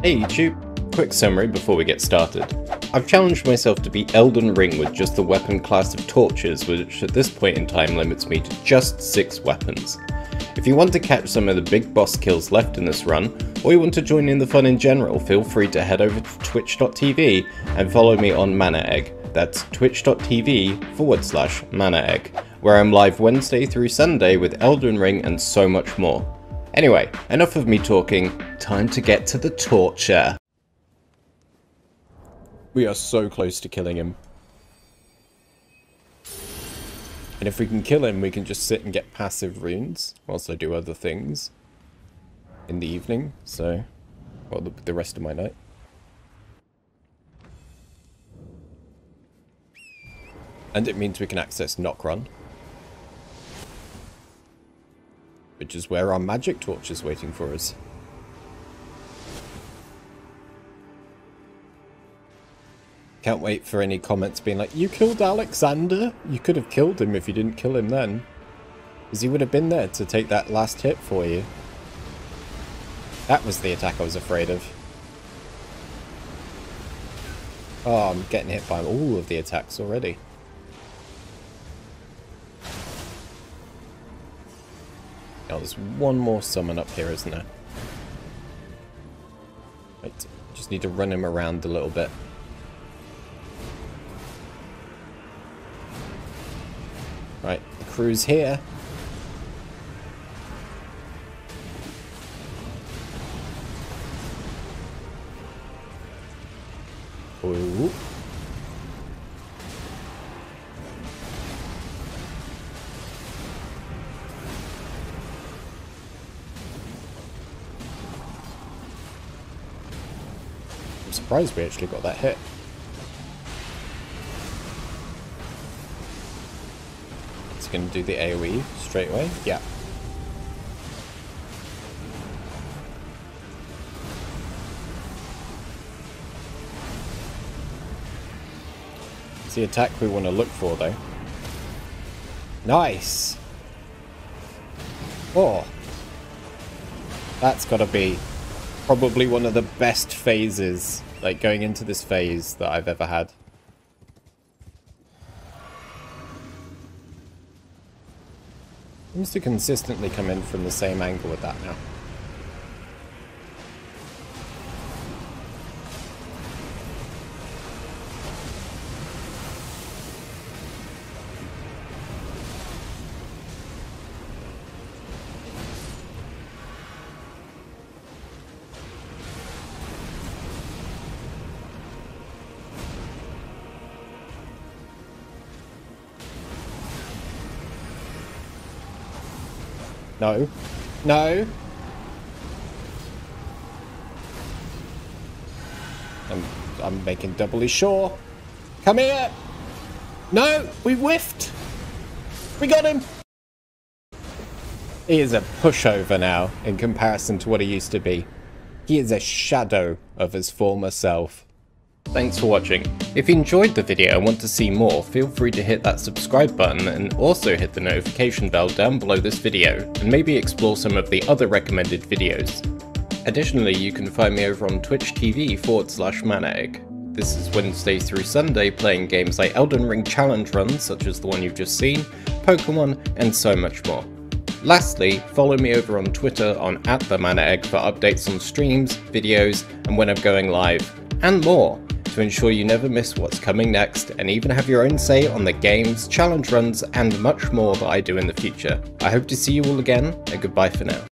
Hey YouTube, quick summary before we get started. I've challenged myself to beat Elden Ring with just the weapon class of torches, which at this point in time limits me to just 6 weapons. If you want to catch some of the big boss kills left in this run, or you want to join in the fun in general, feel free to head over to twitch.tv and follow me on Mana Egg. That's twitch.tv forward slash Mana Egg, where I'm live Wednesday through Sunday with Elden Ring and so much more. Anyway, enough of me talking, time to get to the torture. We are so close to killing him. And if we can kill him, we can just sit and get passive runes, whilst I do other things in the evening, so, well, the, the rest of my night. And it means we can access Nokron. which is where our magic torch is waiting for us. Can't wait for any comments being like, you killed Alexander? You could have killed him if you didn't kill him then. Because he would have been there to take that last hit for you. That was the attack I was afraid of. Oh, I'm getting hit by all of the attacks already. Oh, there's one more summon up here, isn't there? Right, just need to run him around a little bit. Right, the crew's here. Ooh. I'm surprised we actually got that hit. Going to do the AoE straight away? Yeah. It's the attack we want to look for, though. Nice! Oh! That's got to be probably one of the best phases like going into this phase that I've ever had. Seems to consistently come in from the same angle with that now. No. No. I'm, I'm making doubly sure. Come here. No, we whiffed. We got him. He is a pushover now in comparison to what he used to be. He is a shadow of his former self. Thanks for watching. If you enjoyed the video and want to see more, feel free to hit that subscribe button and also hit the notification bell down below this video, and maybe explore some of the other recommended videos. Additionally, you can find me over on Twitch TV forward slash Manaegg. This is Wednesday through Sunday playing games like Elden Ring challenge runs such as the one you've just seen, Pokemon, and so much more. Lastly, follow me over on Twitter on at the Manaegg for updates on streams, videos, and when I'm going live, and more to ensure you never miss what's coming next and even have your own say on the games, challenge runs, and much more that I do in the future. I hope to see you all again, and goodbye for now.